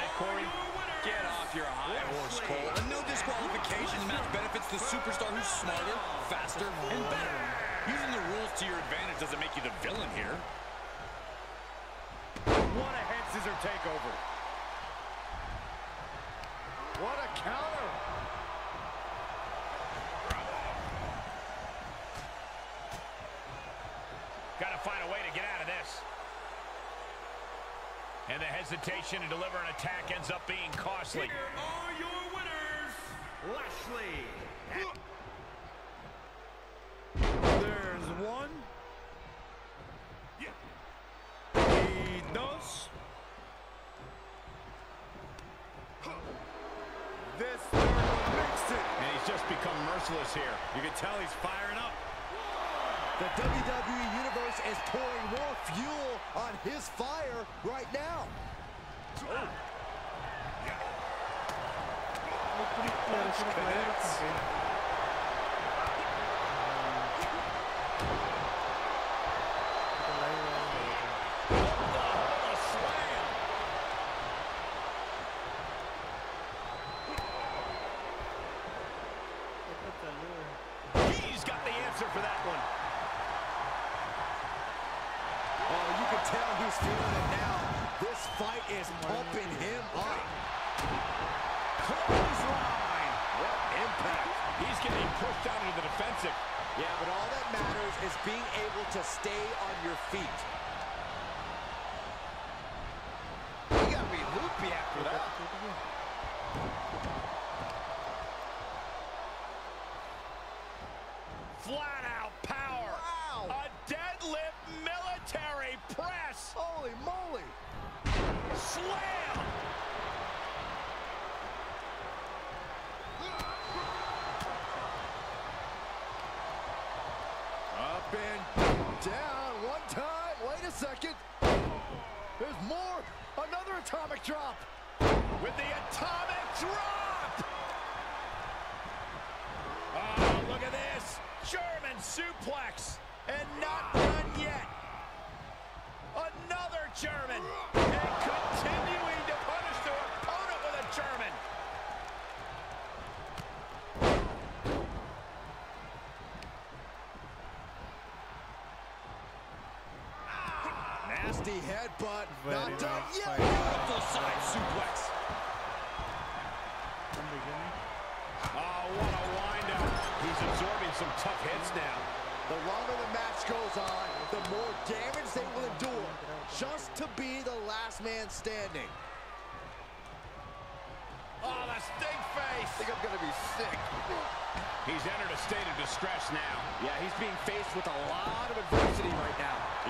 Corey? Get off your high horse, Cole. A no disqualification match benefits the superstar who's smarter, faster, and better. Using the rules to your advantage doesn't make you the villain here. What a head scissor takeover. What a counter. Got to find a way to get out of this. And the hesitation to deliver an attack ends up being costly. Here are your winners, Lashley. There's one. Y dos. This makes it. And he's just become merciless here. You can tell he's firing up. The WWE Universe is pouring more fuel on his fire right now. A slam. He's got the answer for that one. Oh, you can tell he's feeling it now. This fight is pumping him up. Clothesline. What impact. He's getting pushed down into the defensive. Yeah, but all that matters is being able to stay on your feet. You gotta be loopy after that. Flat out power. Wow. A deadlift military press. Holy moly! Slam. Up down one time. Wait a second. There's more. Another atomic drop. with the atomic drop. Oh, look at this. German suplex. And not done yet. Another German. And continuing to punish their opponent with a German. Nasty headbutt. Very Not done nice yet. fight. Beautiful side suplex. Oh, what a windup. He's absorbing some tough hits now. The longer the match goes on, the more damage they will endure just to be the last man standing. Oh, the stink face. I think I'm gonna be sick. He's entered a state of distress now. Yeah, he's being faced with a lot of adversity right now.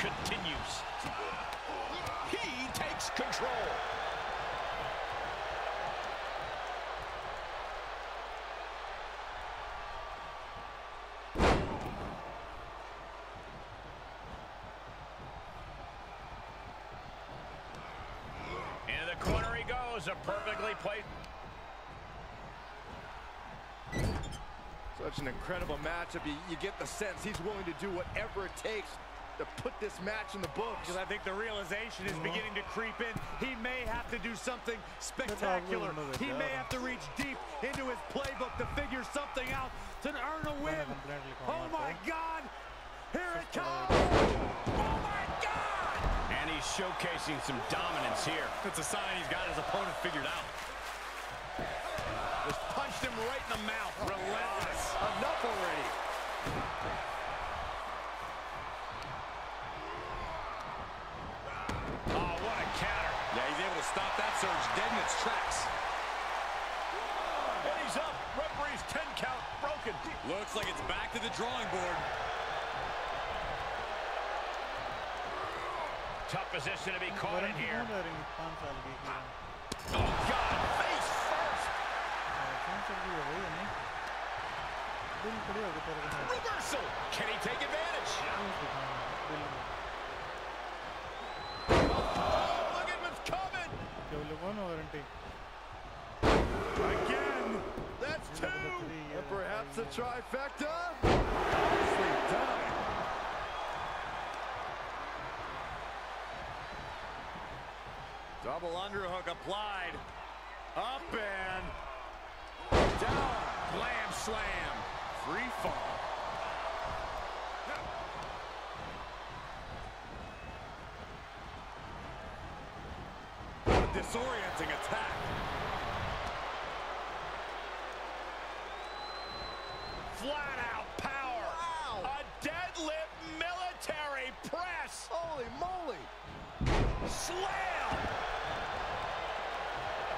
continues. He takes control. Into the corner he goes. A perfectly placed. Such an incredible matchup. You, you get the sense he's willing to do whatever it takes to put this match in the books. Because I think the realization is beginning to creep in. He may have to do something spectacular. He may have to reach deep into his playbook to figure something out to earn a win. Oh my God! Here it comes! Oh my God! And he's showcasing some dominance here. It's a sign he's got his opponent figured out. Just punched him right in the mouth. Oh, Relentless. Enough already. Yeah, he's able to stop that surge dead in its tracks. And he's up. Referee's 10 count broken. Looks like it's back to the drawing board. Tough position to be caught in here. Oh, God, face first. Reversal. Can he take advantage? Yeah. a trifecta. Double underhook applied. Up and down. Glam slam. Free fall. Disorienting attack.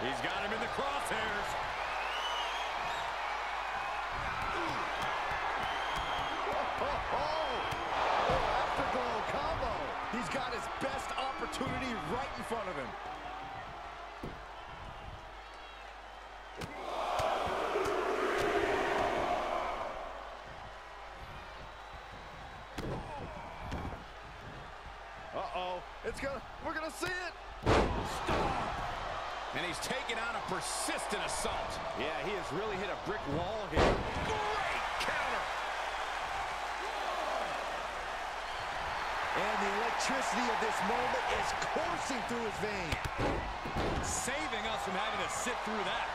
He's got him in the crosshairs. He's got his best opportunity right in front of him. Uh-oh. It's gonna, we're gonna see it. And he's taken on a persistent assault. Yeah, he has really hit a brick wall here. Great counter. And the electricity of this moment is coursing through his veins. Saving us from having to sit through that.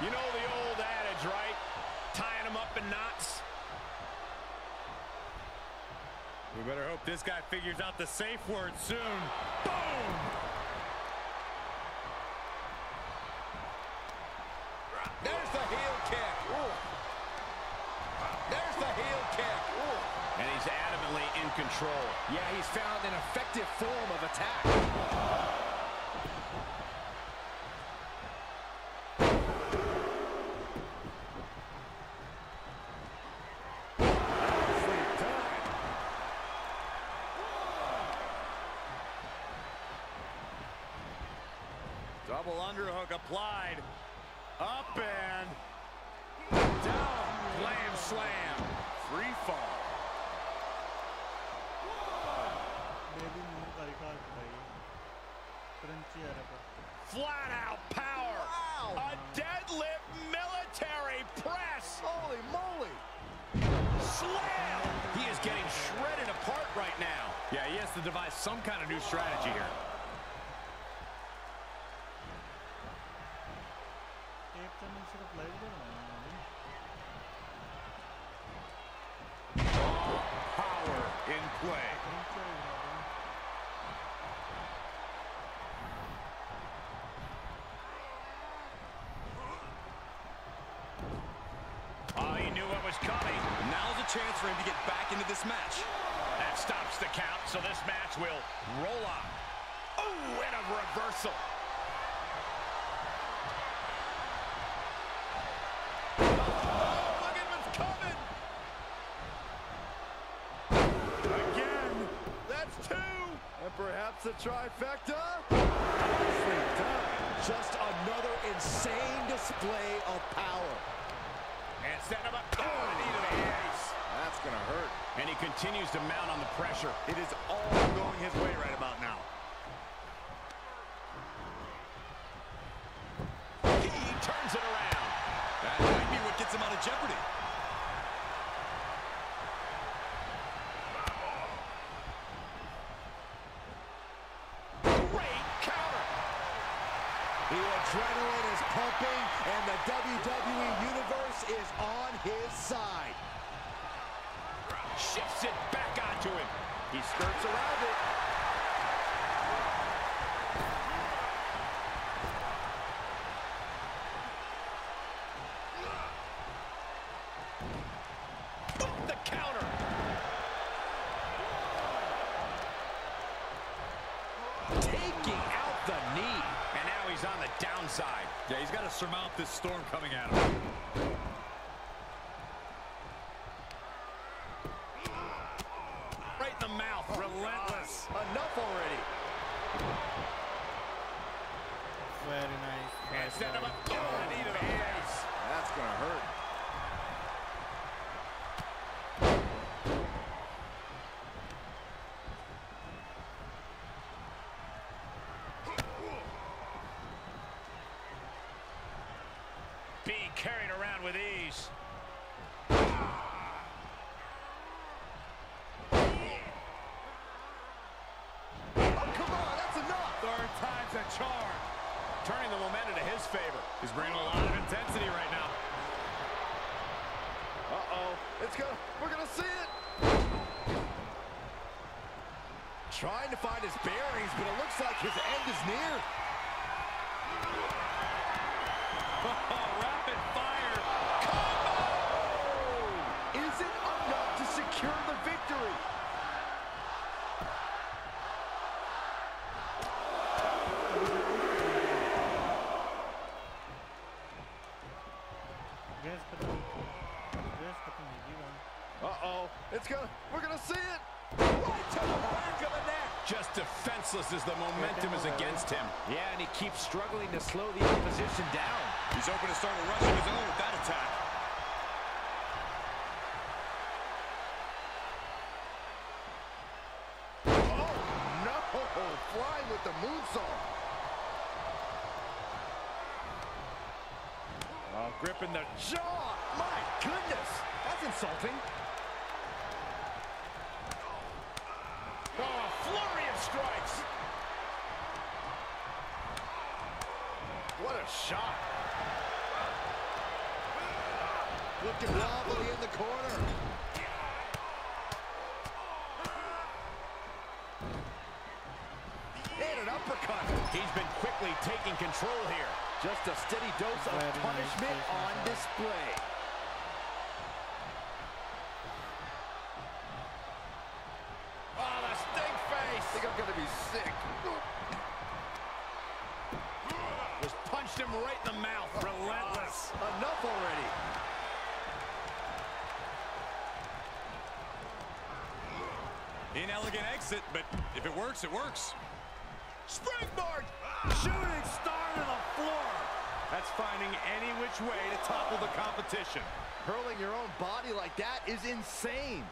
You know the old adage, right? Tying them up in knots. We better hope this guy figures out the safe word soon. Boom! There's the heel kick. There's the heel kick. And he's adamantly in control. Yeah, he's found an effective form of attack. Double underhook applied. Up and down. Slam. Free fall. Flat out power. Wow. A deadlift military press. Holy moly. Slam. He is getting shredded apart right now. Yeah, he has to devise some kind of new strategy here. Power in play. Was coming. Now's a chance for him to get back into this match. That stops the count, so this match will roll on. Oh, and a reversal. Oh, look at what's coming. Again. That's two. And perhaps a trifecta. Nicely done. Just another insane display of power. Set him up. Oh, and into the. That's going to hurt. And he continues to mount on the pressure. It is all going his way right about now. He turns it around. That might be what gets him out of jeopardy. The adrenaline is pumping, and the WWE Universe is on skirts around it. The out the knee. And now he's on the downside. Yeah, he's got to surmount this storm coming at him. Carried around with ease. Oh, come on, that's enough. Third time's a charm. Turning the momentum to his favor. He's bringing a lot of intensity right now. Uh-oh. It's gonna, we're gonna see it. Trying to find his bearings, but it looks like his end is near. It's gonna, we're gonna see it. Right to the back of the neck. Just defenseless as the momentum is against him. Yeah, and he keeps struggling to slow the opposition down. He's open to start a rush of his own with that attack. Oh, no. Flying with the moonsault. Oh, gripping the Jaw. My goodness. That's insulting. Oh, a flurry of strikes. What a shot. Looking wobbly in the corner. And an uppercut. He's been quickly taking control here. Just a steady dose of punishment on display. Sick. Just punched him right in the mouth. Relentless. Ah, enough already. Inelegant exit, but if it works, it works. Springboard. Ah. shooting star to the floor. That's finding any which way to topple the competition. Hurling your own body like that is insane.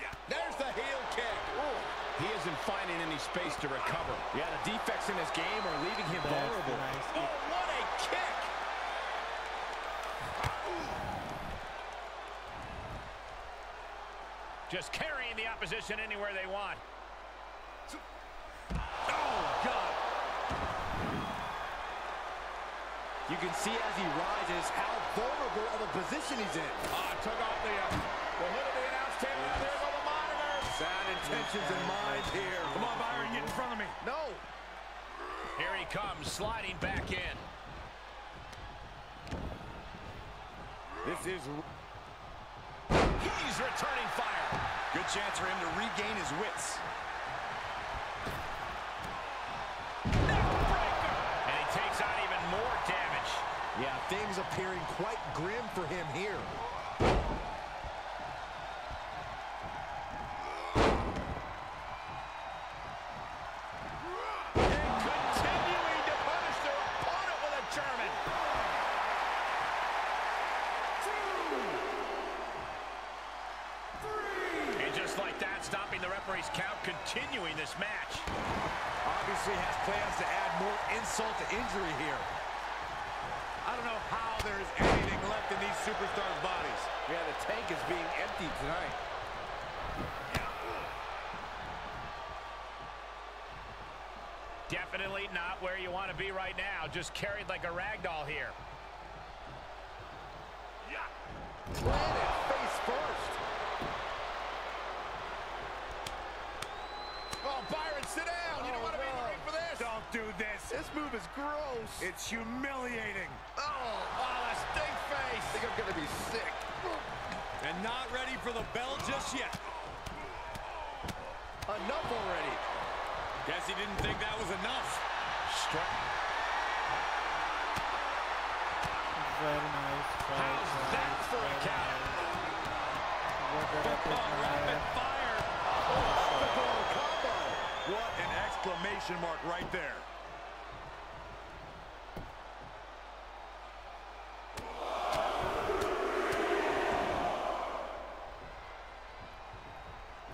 Yeah. There's the heel kick. He isn't finding any space to recover. Yeah, the defects in his game are leaving him That's vulnerable. nice. Oh, what a kick. Just carrying the opposition anywhere they want. Oh, God. You can see as he rises how vulnerable of a position he's in. Ah, took off the, uh, the hood of the announce table. Now there go the monitors. Bad intentions in mind here. Come on, Byron, get in front of me. No. Here he comes, sliding back in. This is He's returning fire. Good chance for him to regain his wits. And he takes out even more damage. Yeah, things appearing quite grim for him referee's count, continuing this match. Obviously has plans to add more insult to injury here. I don't know how there is anything left in these superstars' bodies. Yeah, the tank is being emptied tonight. Definitely not where you want to be right now. Just carried like a rag doll here. Planted face first. Oh, Byron, sit down. You don't want to be in the ring for this. Don't do this. This move is gross. It's humiliating. oh, Oh, the stink I think I'm gonna be sick. And not ready for the bell just yet. Enough already. Guess he didn't think that was enough. Stri- Very nice. Very How's that for a count? nice. What did I put Oh, my rapid head? fire. combo. What an exclamation mark right there.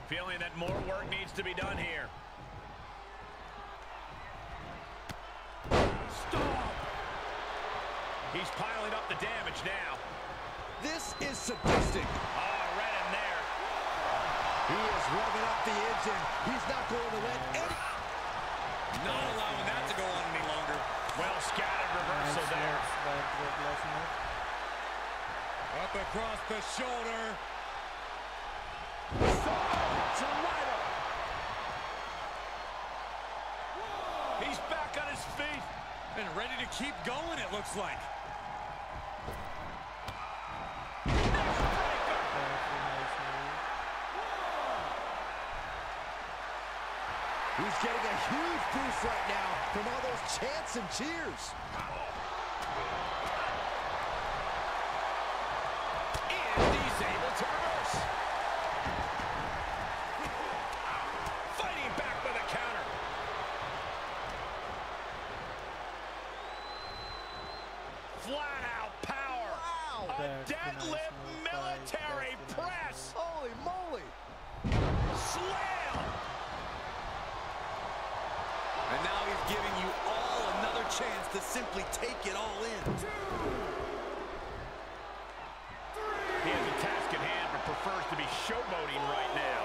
Feeling that more work needs to be done here. Stop. He's piling up the damage now. This is sadistic. Oh, right in there. He is revving up the engine. He's not going to let any... Not allowing that to go on any longer. Well scattered reversal there. moves by Brock Lesnar. Up across the shoulder. Driver. He's back on his feet. And ready to keep going, it looks like. He's getting a huge boost right now from all those chants and cheers. And he's able to reverse. Fighting back with a counter. Flat out power. Wow. A That's a nice deadlift military press. Holy moly. Slam. And now he's giving you all another chance to simply take it all in. He has a task at hand, but prefers to be showboating right now.